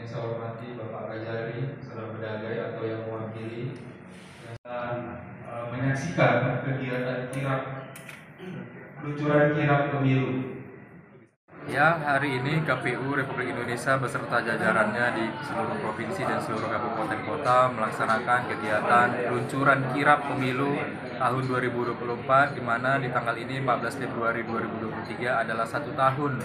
yang saya hormati Bapak Gajari, Salam Bedagai atau yang mewakili dan uh, menyaksikan kegiatan kirap peluncuran kirap pemilu. Ya, hari ini KPU Republik Indonesia beserta jajarannya di seluruh provinsi dan seluruh kabupaten kota melaksanakan kegiatan peluncuran kirap pemilu tahun 2024 di mana di tanggal ini 14 Februari 2023 adalah satu tahun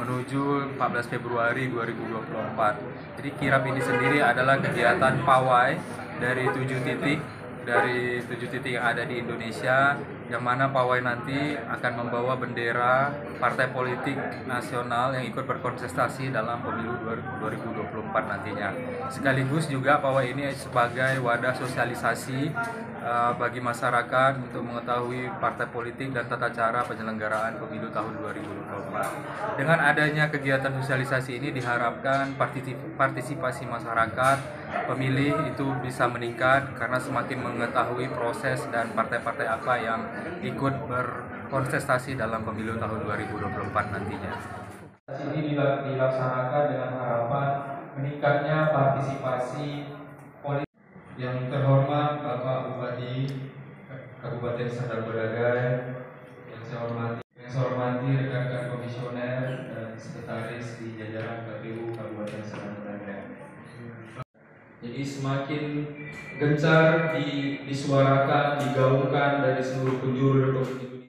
menuju 14 Februari 2024. Jadi kirap ini sendiri adalah kegiatan pawai dari tujuh titik dari tujuh titik yang ada di Indonesia yang mana pawai nanti akan membawa bendera partai politik nasional yang ikut berkontestasi dalam pemilu 2024 nantinya. Sekaligus juga pawai ini sebagai wadah sosialisasi uh, bagi masyarakat untuk mengetahui partai politik dan tata cara penyelenggaraan pemilu tahun 2024. Dengan adanya kegiatan sosialisasi ini diharapkan partisipasi masyarakat pemilih itu bisa meningkat karena semakin mengetahui proses dan partai-partai apa yang ikut berkontestasi dalam pemilu tahun 2024 nantinya. Ini dilaksanakan dengan harapan meningkatnya partisipasi politik yang terhormat Bapak Bupati Kabupaten Sandar Bedagai yang saya hormati yang saya hormati rekan-rekan komisioner dan sekretaris di jajaran KPU Kabupaten Sandar Bedagai. Jadi semakin gencar di, disuarakan, digaungkan dari seluruh penjuru Republik Indonesia.